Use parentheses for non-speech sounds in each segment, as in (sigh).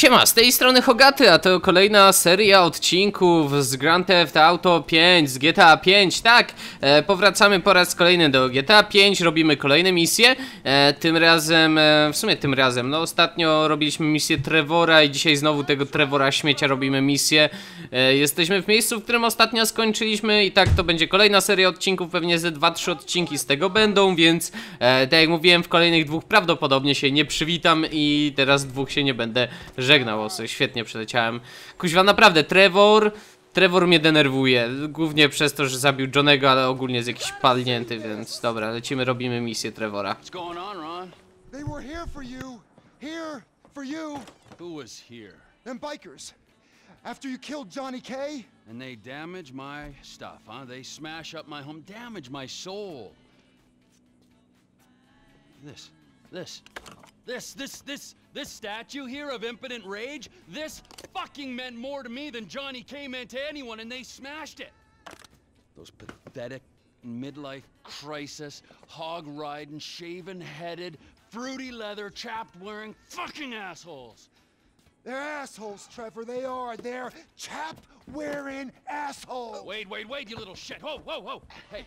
Siema, z tej strony Hogaty, a to kolejna seria odcinków z Grand Theft Auto 5, z GTA 5, tak, e, powracamy po raz kolejny do GTA 5, robimy kolejne misje, e, tym razem, e, w sumie tym razem, no ostatnio robiliśmy misję Trevora i dzisiaj znowu tego Trevora śmiecia robimy misję, e, jesteśmy w miejscu, w którym ostatnio skończyliśmy i tak to będzie kolejna seria odcinków, pewnie ze 2-3 odcinki z tego będą, więc e, tak jak mówiłem, w kolejnych dwóch prawdopodobnie się nie przywitam i teraz dwóch się nie będę żegnał, o, sobie świetnie przeleciałem. Kuźwa, naprawdę, Trevor, Trevor mnie denerwuje, głównie przez to, że zabił Johnego, ale ogólnie jest jakiś palnięty, więc dobra, lecimy, robimy misję Trevora. They were here for you. Here for you. Who was here? Them bikers. After you killed Johnny K, And they damage my stuff, huh? They smash up my home, damage my soul. This, this, this, this, this, this statue here of impotent rage, this fucking meant more to me than Johnny K meant to anyone, and they smashed it. Those pathetic midlife crisis, hog riding, shaven headed, fruity leather, chapped wearing fucking assholes. they're assholes, Trevor. They are. They're chap-wearing assholes. Wait, wait, wait, you little shit. Whoa, whoa, whoa. Hey,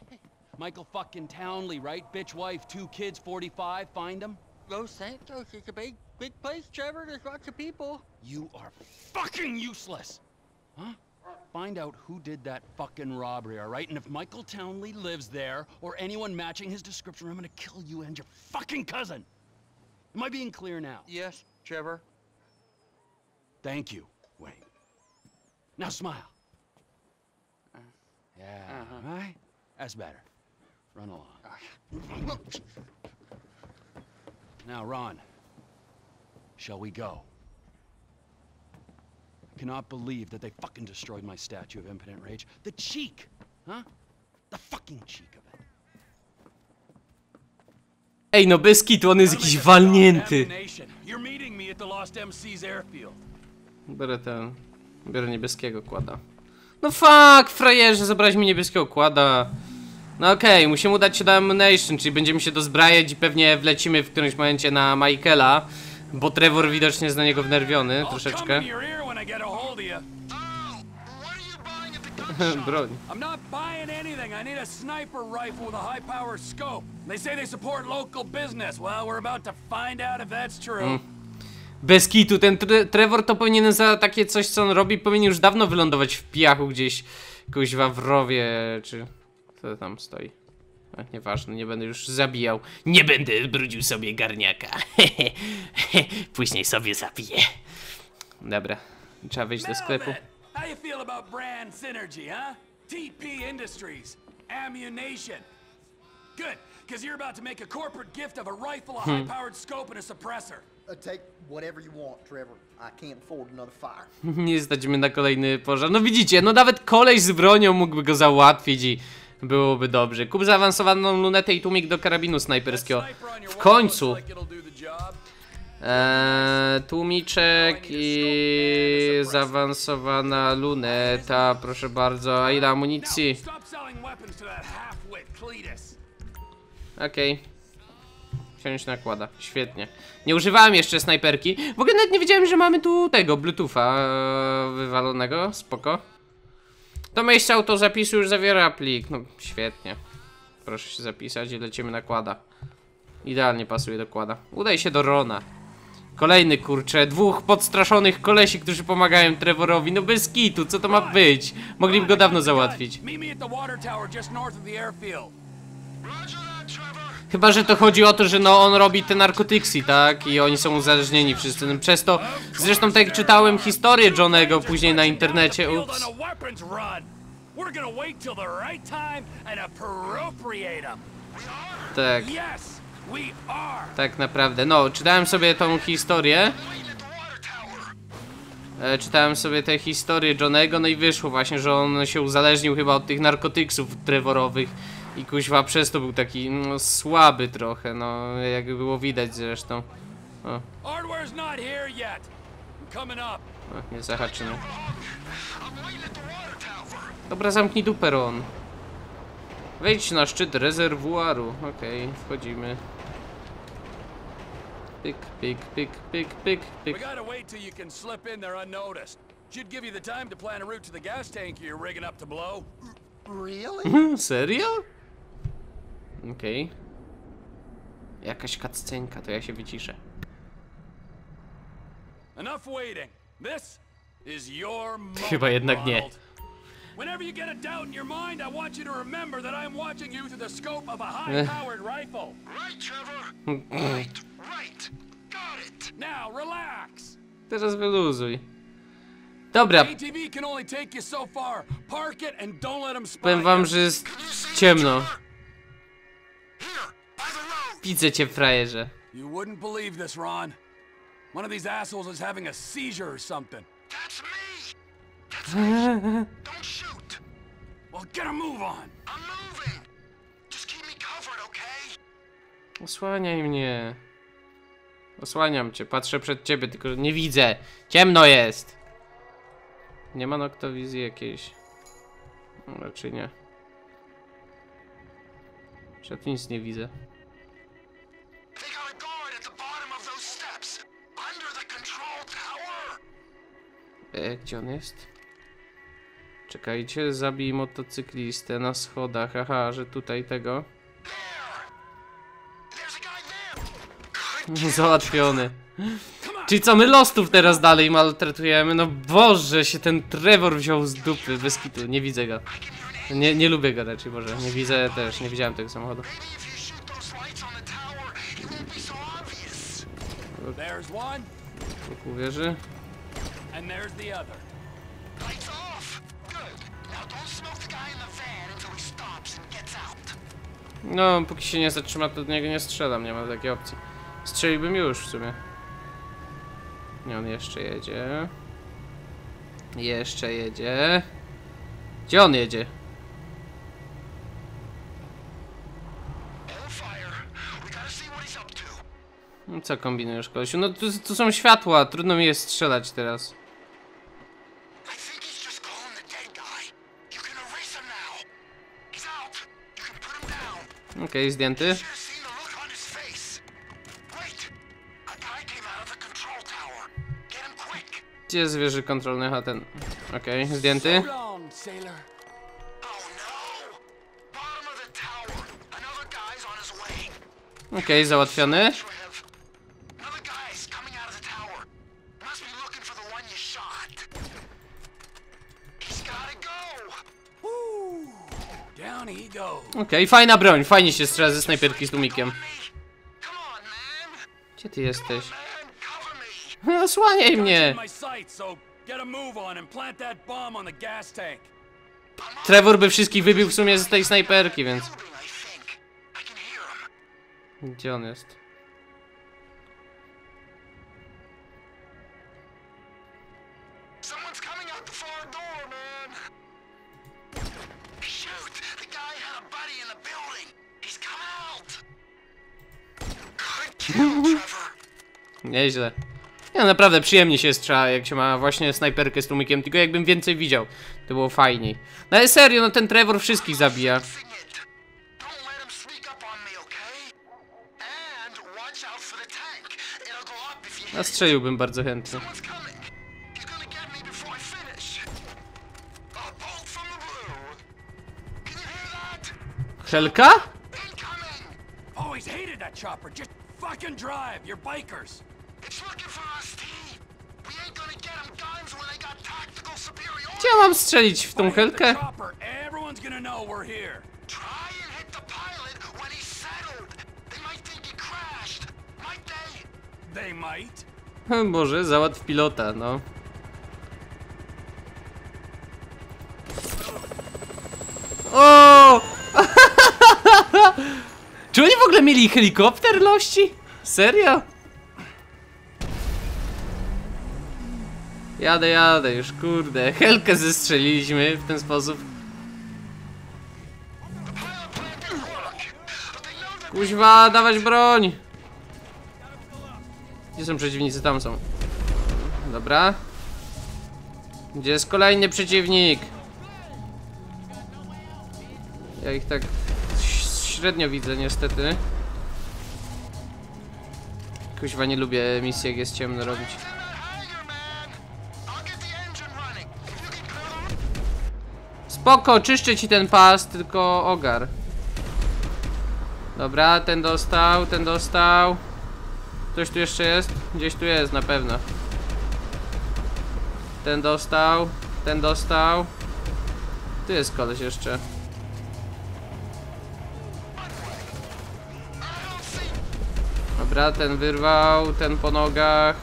Michael fucking Townley, right? Bitch wife, two kids, 45. Find him. Los Santos is a big, big place, Trevor. There's lots of people. You are fucking useless. Huh? Find out who did that fucking robbery, all right? And if Michael Townley lives there, or anyone matching his description, I'm gonna kill you and your fucking cousin. Am I being clear now? Yes, Trevor. Thank you, Wayne. Now smile. Uh, yeah, uh-huh. right? That's better. Run along. Now, Ron, shall we go? I cannot believe that they fucking destroyed my statue of impotent rage. The cheek, huh? The fucking cheek of it. Ej, no bez kitu, on jest jakiś walnięty. You're meeting me at the Lost MC's airfield. Biorę ten, biorę niebieskiego kłada. No fuck, frajerze, zabrałeś mi niebieskiego kłada. No okej, musimy udać się do Ammunition, czyli będziemy się dozbrajać i pewnie wlecimy w którymś momencie na Michaela. Bo Trevor widocznie jest na niego wnerwiony troszeczkę. of you. (laughs) Broń. I'm not buying anything. I need a sniper rifle with a high-power scope. They say they support local business. Well, we're about to find out if that's true. Bez kitu, ten tre Trevor to powinien za takie coś co on robi, powinien już dawno wylądować w piachu gdzieś, kuźwa w rowie, czy... Co tam stoi? A, nieważne, nie będę już zabijał. Nie będę brudził sobie garniaka. (laughs) Później sobie zabiję. Dobra, trzeba wyjść do sklepu. How you feel about brand synergy, huh? TP Industries, ammunition. Good, because you're about to make a corporate gift of a rifle, a high-powered scope, and a suppressor. Uh, take whatever you want, Trevor. I can't afford another fire. (laughs) Nie stać mnie na kolejny pożar. No widzicie, no nawet koleś z bronią mógłby go załatwić i byłoby dobrze. Kup zaawansowaną lunetę i tłumik do karabinu snajperskiego. W końcu! Eee, tłumiczek i zaawansowana luneta, proszę bardzo. A ile amunicji? Okej. Wsiąść nakłada. Świetnie. Nie używałem jeszcze snajperki. W ogóle nawet nie wiedziałem, że mamy tu tego Bluetootha e, wywalonego. Spoko. To miejsce autozapisu już zawiera plik. No świetnie. Proszę się zapisać i lecimy nakłada. Idealnie pasuje do kłada. Udaj się do Rona. Kolejny kurczę, dwóch podstraszonych kolesi, którzy pomagają Trevorowi. No bez kitu, co to ma być? Mogliby go dawno załatwić. Chyba, że to chodzi o to, że no on robi te narkotyksy, tak? I oni są uzależnieni wszyscy tym. Przez to, zresztą tak jak czytałem historię Johnego później na internecie, ups. Tak, tak naprawdę. No, czytałem sobie tą historię. E, czytałem sobie tę historię Johnego, no i wyszło właśnie, że on się uzależnił chyba od tych narkotyksów Trevorowych. I kuźwa przez to był taki no, słaby trochę, no jak było widać zresztą. O, o nie zahaczymy. Dobra, zamknij dupę, Ron. Wejdź na szczyt rezerwuaru. Okej, wchodzimy. Pyk, pyk, pyk, pyk, pyk, We pyk. gotta wait till you can slip in there unnoticed. Should give you the time to plan a route to the gas tank you're rigging up to blow. Really? Serio? Okej. Jakaś kaccenka, to ja się wyciszę. Enough waiting. This is your Chyba jednak nie. Whenever you get a doubt in your mind, I want you to remember that I'm watching you through the scope of a high-powered rifle. Right, Trevor. right, right. Got it. Now, relax. Teraz wyluzuj. Dobra, ATV can only take you so far. Park it and don't let them spy powiem wam, że jest ciemno. Widzę cię, frajerze. You wouldn't believe this, Ron. One of these assholes is having a seizure or something. That's me. That's me. (laughs) Don't shoot. Well, get a move on. I'm moving. Just keep me covered, okay? Osłaniaj mnie. Osłaniam cię, patrzę przed ciebie, tylko że nie widzę. Ciemno jest. Nie ma noktowizji jakiejś. No, Raczej nie. Przed nic nie widzę. E, gdzie on jest? Czekajcie, zabij motocyklistę na schodach. Aha, że tutaj tego. (laughs) Załatwiony. Czyli co, my lostów teraz dalej maltretujemy? No Boże, się ten Trevor wziął z dupy, bez kitu, nie widzę go. Nie, nie lubię go raczej, Boże, nie widzę też, nie widziałem tego samochodu. Wokół wieży. And there's the other. Lights off. Good. Now don't smoke the guy in the van until he stops and gets out. No, póki się nie zatrzyma, to do niego nie strzelam, nie ma takiej opcji. Strzeliłbym już w sumie. Nie, on jeszcze jedzie. Jeszcze jedzie. Gdzie on jedzie? No Co kombinujesz, kolesiu? No tu, tu są światła, trudno mi jest strzelać teraz. Get him quick. Gdzie jest wieży kontrolny? A ten. Okej, zdjęty. Hold on, sailor. Okej, fajna broń, fajnie się strzela ze snajperki z tłumikiem. Man. Gdzie ty jesteś? Osłaniaj mnie! Trevor by wszystkich wybił w sumie z tej snajperki, więc... Gdzie on jest? (laughs) Nieźle. Ja naprawdę przyjemnie się strzela, jak się ma właśnie snajperkę z tłumikiem, tylko jakbym więcej widział, to było fajniej. No ale serio, no ten Trevor wszystkich zabija. It. Nastrzeliłbym bardzo chętnie. Helka? Always hated that chopper. Just fucking drive. You're bikers. It's looking for us, T. We ain't gonna get them guns when they got tactical superiority. Gdzie mam strzelić w tą helkę? everyone's gonna know we're here. Try and hit the pilot when he's settled. They might think he crashed. Might they? They might. (laughs) Boże, załatw pilota, no. O! (laughs) Czy oni w ogóle mieli helikopter lości? Serio? Jadę, jadę już, kurde. Helkę zestrzeliliśmy w ten sposób. Kuźwa, dawać broń! Gdzie są przeciwnicy? Tam są. Dobra. Gdzie jest kolejny przeciwnik? Ja ich tak średnio widzę niestety. Kuźwa, nie lubię misji, jak jest ciemno robić. Spoko, czyszczę ci ten pas, tylko ogar. Dobra, ten dostał, ten dostał. Ktoś tu jeszcze jest? Gdzieś tu jest, na pewno. Ten dostał, ten dostał. Tu jest koleś jeszcze. Dobra, ten wyrwał, ten po nogach.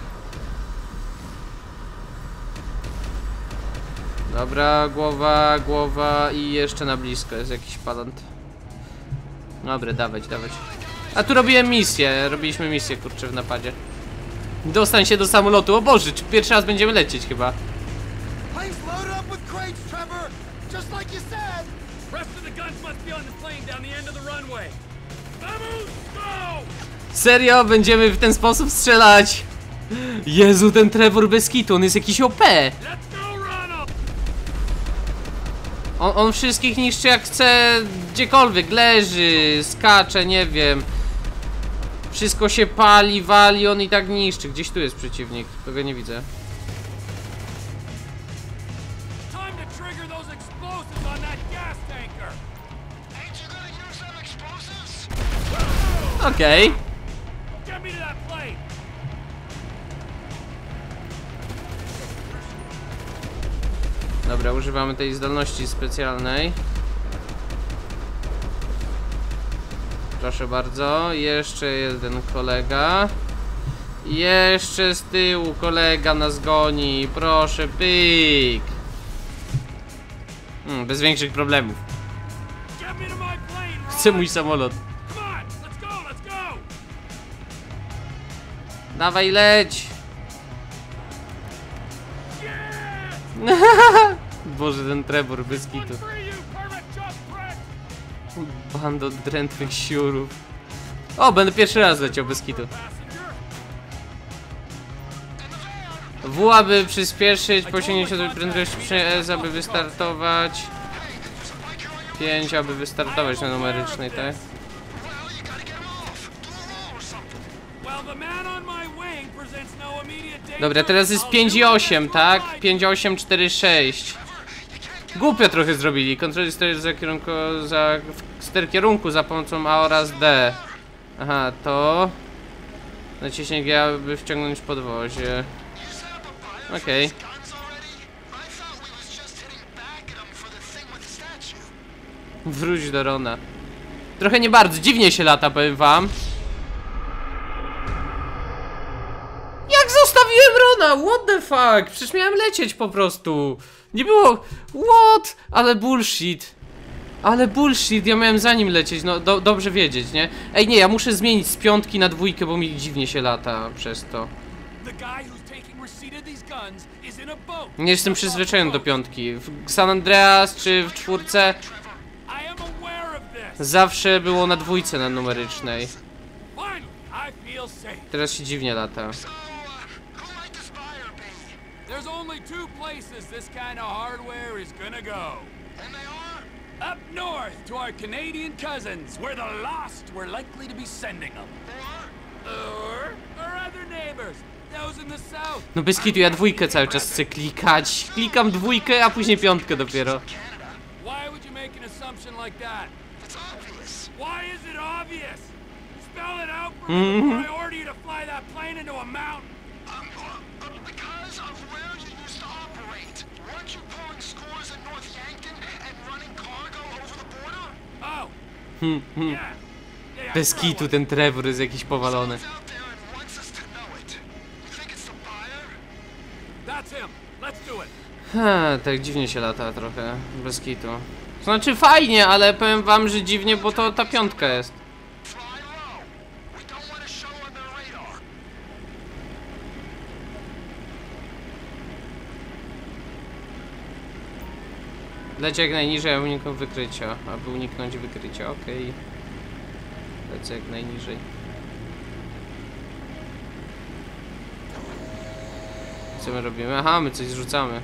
Dobra, głowa, głowa i jeszcze na blisko jest jakiś palant. Dobra, dawać, dawać. A tu robiłem misję, robiliśmy misję kurczę w napadzie. Dostań się do samolotu, o Boże, czy pierwszy raz będziemy lecieć chyba. Rest of the guns must be on the plane down the end of the runway. Vamos, go! Serio, będziemy w ten sposób strzelać. Jezu, ten Trevor bez kitu, on jest jakiś OP. On, on wszystkich niszczy jak chce, gdziekolwiek leży, skacze, nie wiem. Wszystko się pali, wali, on i tak niszczy. Gdzieś tu jest przeciwnik, tego nie widzę. Time to Dobra, używamy tej zdolności specjalnej. Proszę bardzo, jeszcze jeden kolega. Jeszcze z tyłu kolega nas goni, proszę, pyk. Hmm, bez większych problemów. Chcę mój samolot. Dawaj, leć! (laughs) Boże, ten Trevor bez. Bando drętwych siurów. O, będę pierwszy raz leciał bez. W, aby przyspieszyć, posięgnięcie do prędkości przy S, aby wystartować. 5, aby wystartować na numerycznej, tak? Dobra, teraz jest I'll 5 i do 8, what's tak? right. 5, 8, 4, 6. Głupio trochę zrobili. Kontroli ster za kierunku, za ster kierunku za pomocą A oraz D. Aha, to... Naciśnij G, aby wciągnąć podwozie. Okej. statue. Wróć do Rona. Trochę nie bardzo, dziwnie się lata, powiem wam. Jak zostawiłem Rona? What the fuck? Przecież miałem lecieć po prostu. Nie było... What? Ale bullshit. Ale bullshit, ja miałem za nim lecieć, no do, dobrze wiedzieć, nie? Ej, nie, ja muszę zmienić z piątki na dwójkę, bo mi dziwnie się lata przez to. Nie jestem przyzwyczajony do piątki. W San Andreas czy w czwórce zawsze było na dwójce na numerycznej. Teraz się dziwnie lata. There's only two places this kind of hardware is gonna go. And they are? Up north to our Canadian cousins, where the lost were likely to be sending them. Or? Or our other neighbors, those in the south. No bez kitu, ja dwójkę cały czas chcę klikać. Klikam dwójkę, a później piątkę dopiero. Why would you make an assumption like that? It's obvious. Why is it obvious? Spell it out for me before I order you to fly that plane into a mountain. Um, uh, uh, because of where Weren't you pulling scores in North Yankton and running cargo over the border? Oh. Yeah, yeah, Bez kitu, ten Trevor jest jakiś powalony. Ha, tak dziwnie się lata trochę, bez kitu. Znaczy fajnie, ale powiem wam, że dziwnie, bo to ta piątka jest. Fly low. We don't want to show on their radar. Lecę jak najniżej, a uniknął wykrycia. Aby uniknąć wykrycia, okej. Lecę jak najniżej. Co my robimy? Aha, my coś zrzucamy.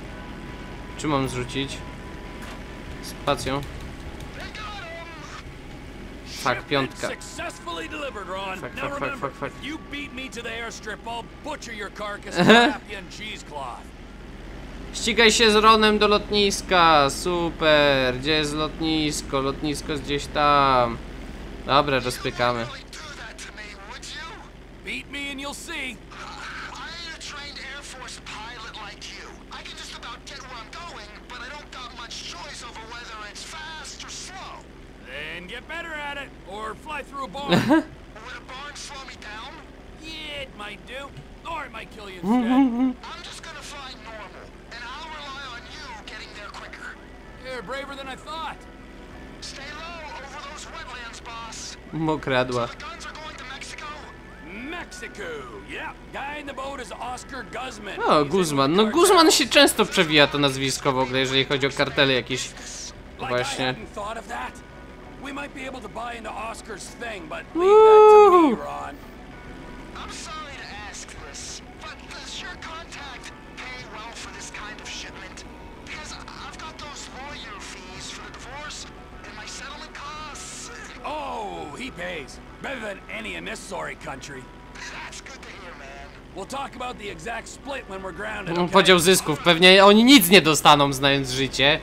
Czy mam zrzucić? Spacją. Fuck, piątka. Fuck, fuck, fuck, fuck, fuck. if you beat me to the airstrip, I'll butcher your carcass (laughs) and wrap you in cheesecloth. Ścigaj się z Ronem do lotniska, super. Gdzie jest lotnisko? Lotnisko jest gdzieś tam. Dobra, rozpykamy. Beat me and you'll see. Or slow. Then get better at it, or fly through a barn. (laughs) Would a barn slow me down? yeah, it might do. Or it might kill you (laughs) instead. I'm just gonna fly normal, and I'll rely on you getting there quicker. You're braver than I thought. Stay low over those wetlands, boss. Mokradła. The guns are going to Mexico. Mexico. Yeah, guy in the boat is Oscar Guzman. O, Guzman. No Guzman się często przewija to nazwisko w ogóle, jeżeli chodzi o kartele jakieś. Właśnie. We might be able to buy into Oscar's thing, but leave that to me! Ron. I'm sorry Oh, he pays. Better than any in this sorry country. That's good to hear, man. We'll talk about the exact split when we're grounded, No, okay? Podział zysków. Pewnie oni nic nie dostaną, znając życie.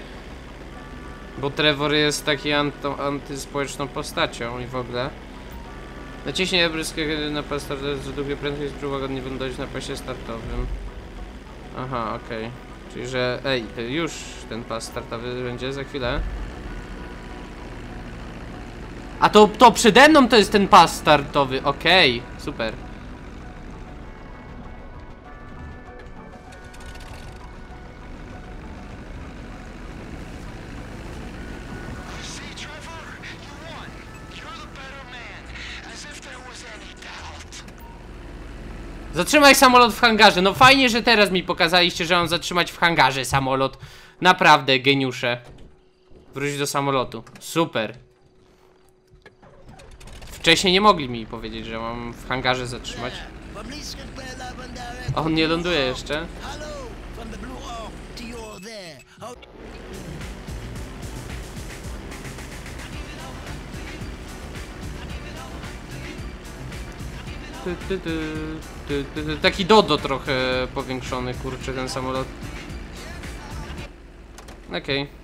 Bo Trevor jest taki anto, antyspołeczną postacią i w ogóle. Naciśnij bryskę na pas startowy z długiej prędkość spróbuj łagodnie wylądować na pasie startowym. Aha, okej. Czyli, że... Ej, już ten pas startowy będzie za chwilę. A to, to przede mną to jest ten pas startowy, okej, super. Any doubt. Zatrzymaj samolot w hangarze. No fajnie, że teraz mi pokazaliście, że mam zatrzymać w hangarze samolot. Naprawdę, geniusze. Wróć do samolotu. Super. Wcześniej nie mogli mi powiedzieć, że mam w hangarze zatrzymać. On nie ląduje jeszcze. Taki Dodo trochę powiększony, kurczę, ten samolot. Okej.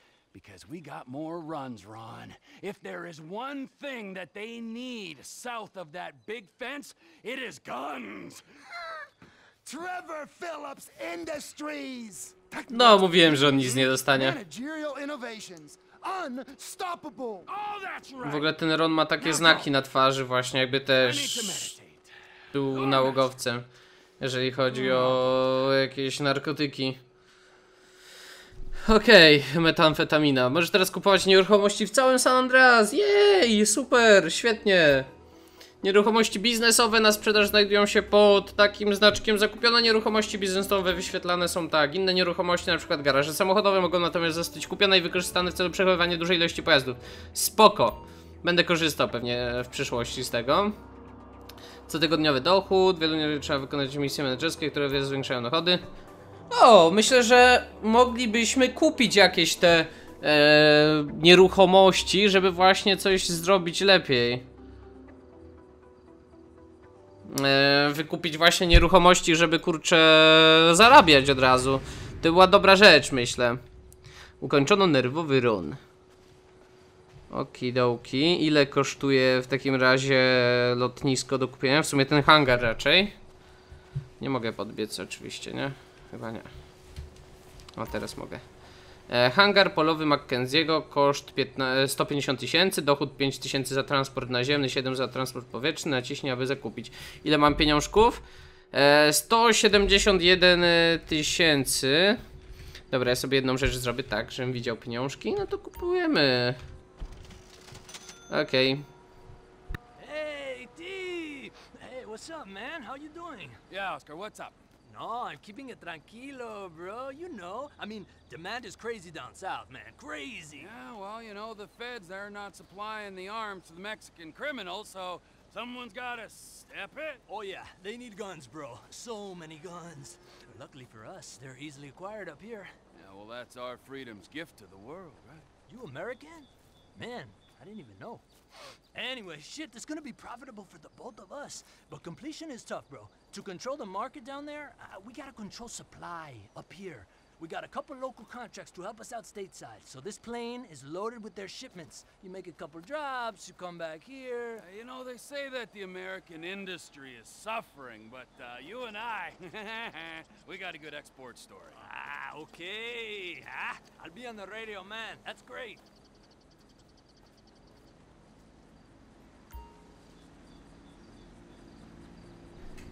Because we got more runs, Ron. If there is one thing that they need south of that big fence, it is guns. (laughs) Trevor Phillips Industries. No, mówiłem, że on nic nie dostanie. Oh. W ogóle ten Ron ma takie znaki na twarzy właśnie, jakby też był nałogowcem, jeżeli chodzi o jakieś narkotyki. Okej, metamfetamina. Możesz teraz kupować nieruchomości w całym San Andreas. Jej, super, świetnie. Nieruchomości biznesowe na sprzedaż znajdują się pod takim znaczkiem zakupione nieruchomości biznesowe wyświetlane są tak. Inne nieruchomości, na przykład garaże samochodowe mogą natomiast zostać kupione i wykorzystane w celu przechowywania dużej ilości pojazdów. Spoko. Będę korzystał pewnie w przyszłości z tego. Cotygodniowy dochód, wielu trzeba wykonać misje menedżerskie, które zwiększają dochody. O, myślę, że moglibyśmy kupić jakieś te e, nieruchomości, żeby właśnie coś zrobić lepiej. E, wykupić właśnie nieruchomości, żeby kurczę zarabiać od razu. To była dobra rzecz, myślę. Ukończono nerwowy ron. Okidoki. Ile kosztuje w takim razie lotnisko do kupienia? W sumie ten hangar raczej. Nie mogę podbiec oczywiście, nie? Chyba nie. O, teraz mogę. E, hangar polowy Mackenzie'ego, koszt 15, 150 tysięcy, dochód 5 tysięcy za transport naziemny, 7 za transport powietrzny, naciśnij aby zakupić. Ile mam pieniążków? E, 171 tysięcy. Dobra, ja sobie jedną rzecz zrobię tak, żebym widział pieniążki, no to kupujemy. Okej. Hey, T! Hey, what's up, man? How you doing? Yeah, Oscar, what's up? No, I'm keeping it tranquilo, bro. You know. I mean, demand is crazy down south, man. Crazy. Yeah, well, you know, the feds, they're not supplying the arms to the Mexican criminals, so someone's gotta step it. Oh, yeah, they need guns, bro. So many guns. Luckily for us, they're easily acquired up here. Yeah, well, that's our freedom's gift to the world, right? You American? Man, I didn't even know. Anyway, shit, it's gonna be profitable for the both of us. But completion is tough, bro. To control the market down there, uh, we gotta control supply up here. We got a couple local contracts to help us out stateside. So this plane is loaded with their shipments. You make a couple drops, you come back here. Uh, you know, they say that the American industry is suffering, but uh, you and I, (laughs) we got a good export story. Ah, okay. Ah, I'll be on the radio, man. That's great.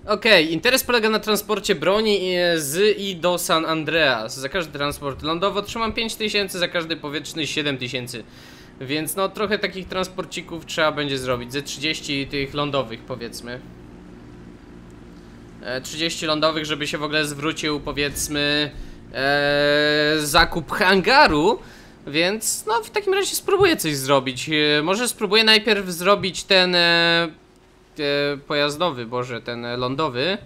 Okej, interes polega na transporcie broni e, z i do San Andreas. Za każdy transport lądowy otrzymam 5000, za każdy powietrzny 7000. Więc no trochę takich transporcików trzeba będzie zrobić. Ze 30 tych lądowych powiedzmy. E, 30 lądowych, żeby się w ogóle zwrócił powiedzmy e, zakup hangaru. Więc no w takim razie spróbuję coś zrobić. E, może spróbuję najpierw zrobić ten e, e, pojazdowy, boże, ten e, lądowy.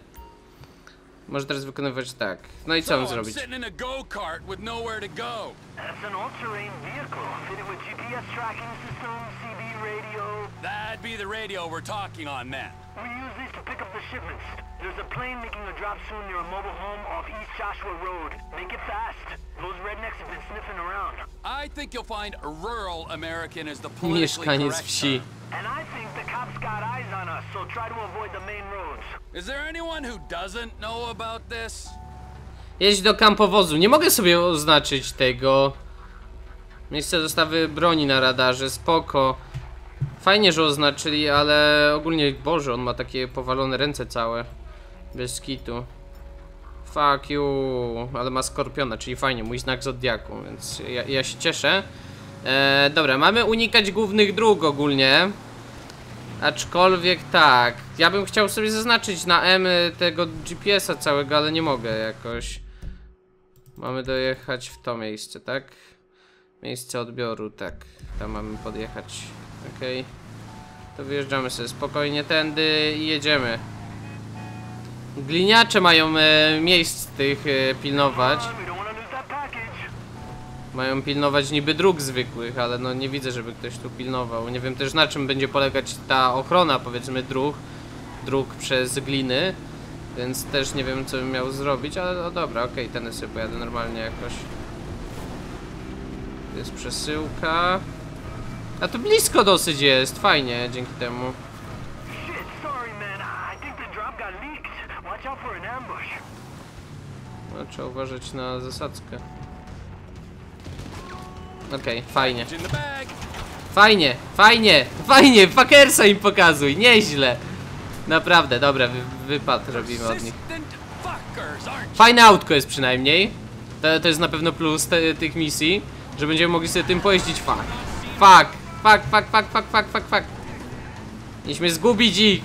Może teraz wykonywać tak. No i co mam zrobić? sitting in a go-kart with nowhere to go. That's an all-terrain vehicle fitted with GPS tracking system, CB radio. That'd be the radio we're talking on then. We use these to pick up the shipments. There's a plane making a drop soon near a mobile home off East Joshua Road. Make it fast. Those rednecks have been sniffing around. I think you'll find rural American is the politically Mieszkaniec wsi. And I think the cops got eyes on us, so try to avoid the main roads. Is there anyone who doesn't know about this? Jedź do kampowozu. Nie mogę sobie oznaczyć tego. Miejsce dostawy broni na radarze, spoko. Fajnie, że oznaczyli, ale ogólnie, Boże, on ma takie powalone ręce całe. Bez kitu. Fuck you. Ale ma skorpiona, czyli fajnie, mój znak zodiaku, więc ja, ja się cieszę. E, dobra, mamy unikać głównych dróg ogólnie. Aczkolwiek tak, ja bym chciał sobie zaznaczyć na M tego GPS-a całego, ale nie mogę jakoś. Mamy dojechać w to miejsce, tak? Miejsce odbioru, tak. Tam mamy podjechać. Okej. To wyjeżdżamy sobie spokojnie tędy i jedziemy. Gliniacze mają e, miejsc tych e, pilnować. Mają pilnować niby dróg zwykłych, ale no nie widzę, żeby ktoś tu pilnował. Nie wiem też na czym będzie polegać ta ochrona, powiedzmy, dróg. Dróg przez gliny. Więc też nie wiem, co bym miał zrobić, ale no dobra, okej, ten sobie pojadę normalnie jakoś. Tu Jest przesyłka. A tu blisko dosyć jest, fajnie, dzięki temu. No, trzeba uważać na zasadzkę. Okej, fajnie. The bag. Fajnie, fajnie, fajnie, fuckersa im pokazuj, nieźle. Naprawdę, dobra, wy, wypad robimy od nich. Fajne autko jest przynajmniej. To, to jest na pewno plus te, tych misji, że będziemy mogli sobie tym pojeździć. Fuck, fuck, fuck, fuck, fuck, fuck, fuck, fuck, fuck. Mieliśmy zgubić ich.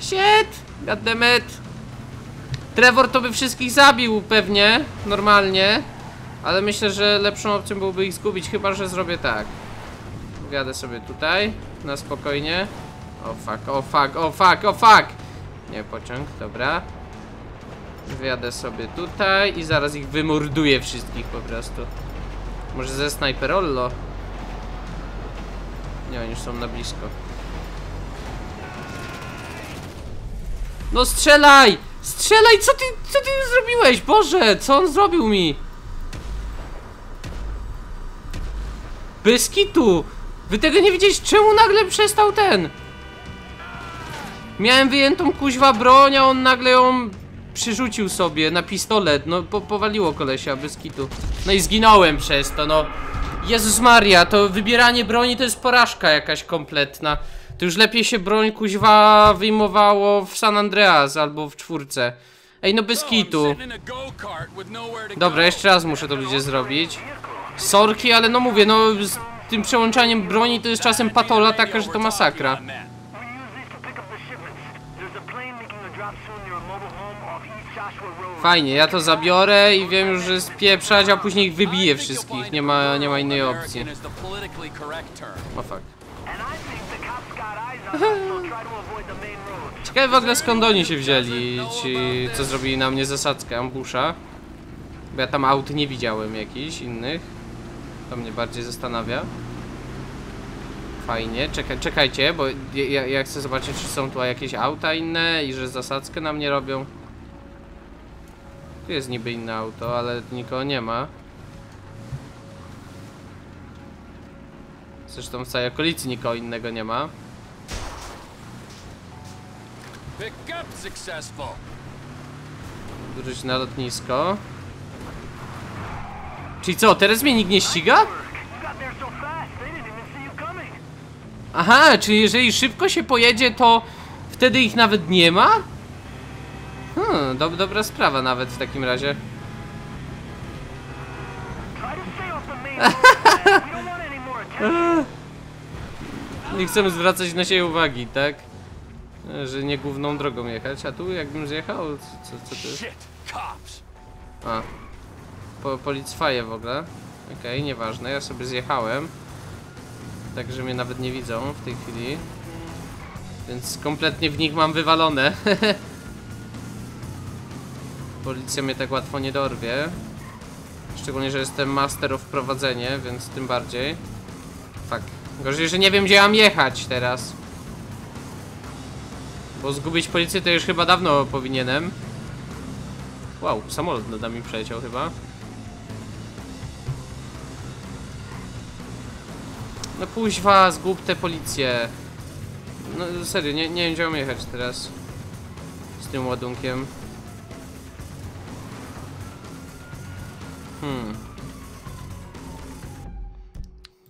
Shit, goddammit. Trevor to by wszystkich zabił pewnie, normalnie. Ale myślę, że lepszą opcją byłoby ich zgubić, chyba że zrobię tak. Wjadę sobie tutaj, na spokojnie. O fuck, o fuck, o fuck, o fuck! Nie, pociąg, dobra. Wjadę sobie tutaj i zaraz ich wymorduję wszystkich po prostu. Może ze snajperollo? Nie, oni już są na blisko. No strzelaj! Strzelaj! Co ty, co ty zrobiłeś? Boże, co on zrobił mi? Bez kitu! Wy tego nie widzieliście? Czemu nagle przestał ten? Miałem wyjętą kuźwa broń, a on nagle ją przyrzucił sobie na pistolet. No po, powaliło kolesia bez kitu. No i zginąłem przez to, no. Jezus Maria, to wybieranie broni to jest porażka jakaś kompletna. To już lepiej się broń kuźwa wyjmowało w San Andreas albo w czwórce. Ej, no bez kitu. Dobra, jeszcze raz muszę to ludzie zrobić. Sorki, ale no mówię, no z- tym przełączaniem broni to jest czasem patola taka, że to masakra. We use these to pick up the shipments. There's a plane making a drop soon near a mobile home off East Joshua Road. Fajnie, ja to zabiorę i wiem już, że spieprzać, a później ich wybiję wszystkich. Nie ma, nie ma innej opcji. O fuck. Ciekawe w ogóle skąd oni się wzięli, ci co zrobili na mnie zasadzkę, ambusza. Bo ja tam aut nie widziałem jakichś innych. To mnie bardziej zastanawia. Fajnie, Czekaj, czekajcie, bo ja- ja chcę zobaczyć, czy są tu jakieś auta inne i że zasadzkę na mnie robią. Tu jest niby inne auto, ale nikogo nie ma. Zresztą w całej okolicy nikogo innego nie ma. Wrócić na lotnisko. Czyli co, teraz mnie nikt nie ściga? Aha, czyli jeżeli szybko się pojedzie, to wtedy ich nawet nie ma? Dob dobra sprawa nawet w takim razie. (laughs) Nie chcemy zwracać na siebie uwagi, tak? Że nie główną drogą jechać, a tu jakbym zjechał, co, co, to jest? A. Po, policwaje w ogóle. Okej, nieważne, ja sobie zjechałem. Także mnie nawet nie widzą w tej chwili. Więc kompletnie w nich mam wywalone. (laughs) Policja mnie tak łatwo nie dorwie. Szczególnie, że jestem master of prowadzenie, więc tym bardziej. Fuck. Gorzej, że nie wiem gdzie mam jechać teraz. Bo zgubić policję to już chyba dawno powinienem. Wow, samolot nad nami przeleciał chyba. No kuźwa, zgub tę policję. No serio, nie, nie wiem gdzie mam jechać teraz. Z tym ładunkiem. Hmm.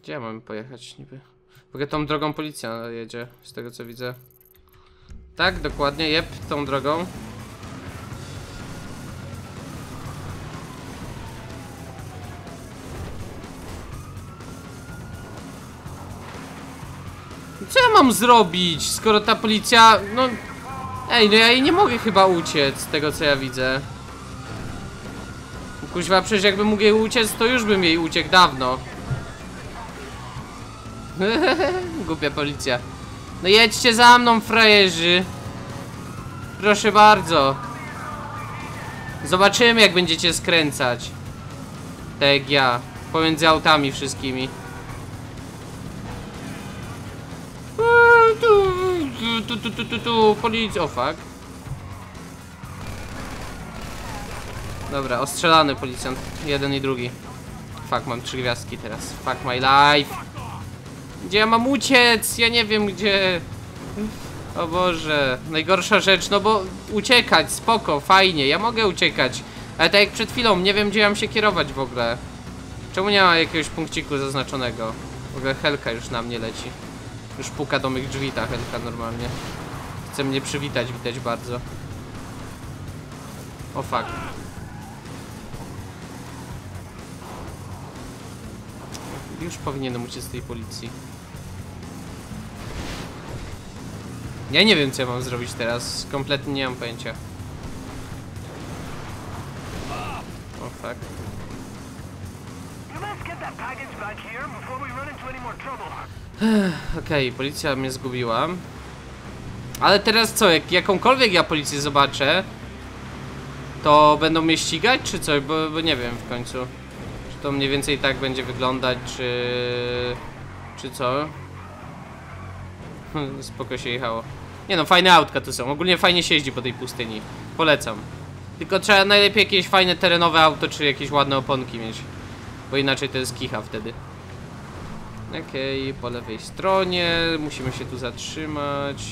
Gdzie mamy pojechać niby? W ogóle tą drogą policja jedzie, z tego co widzę. Tak, dokładnie, jep, tą drogą. Co ja mam zrobić, skoro ta policja, no... Ej, no ja jej nie mogę chyba uciec, z tego co ja widzę. Kuźwa, przecież jakbym mógł jej uciec, to już bym jej uciekł dawno. (laughs) Głupia policja. No jedźcie za mną, frajerzy. Proszę bardzo. Zobaczymy, jak będziecie skręcać. Tak ja. Pomiędzy autami wszystkimi. Tu, tu, tu, tu, tu, policja. O fuck. Dobra, ostrzelany policjant. Jeden i drugi. Fuck, mam trzy gwiazdki teraz. Fuck my life. Gdzie ja mam uciec? Ja nie wiem gdzie. O Boże, najgorsza rzecz, no bo uciekać, spoko, fajnie, ja mogę uciekać. Ale tak jak przed chwilą, nie wiem gdzie mam się kierować w ogóle. Czemu nie ma jakiegoś punkciku zaznaczonego? W ogóle Helka już na mnie leci. Już puka do mych drzwi ta Helka normalnie. Chce mnie przywitać, widać bardzo. O fuck. Już powinienem uciec z tej policji. Ja nie wiem co ja mam zrobić teraz. Kompletnie nie mam pojęcia. O fuck. More trouble. Okej, policja mnie zgubiła. Ale teraz co, jak jakąkolwiek ja policję zobaczę, to będą mnie ścigać, czy coś? Bo, bo nie wiem w końcu. To mniej więcej tak będzie wyglądać, czy... czy co? (laughs) Spoko się jechało. Nie no, fajne autka tu są. Ogólnie fajnie się jeździ po tej pustyni. Polecam. Tylko trzeba najlepiej jakieś fajne terenowe auto, czy jakieś ładne oponki mieć. Bo inaczej to jest kicha wtedy. Okej, po lewej stronie. Musimy się tu zatrzymać.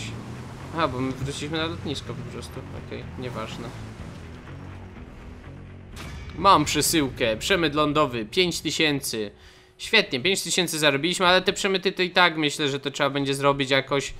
Aha, bo my wróciliśmy na lotnisko po prostu. Okej, nieważne. Mam przesyłkę. Przemyt lądowy. 5000. Świetnie, 5000 zarobiliśmy, ale te przemyty to i tak myślę, że to trzeba będzie zrobić jakoś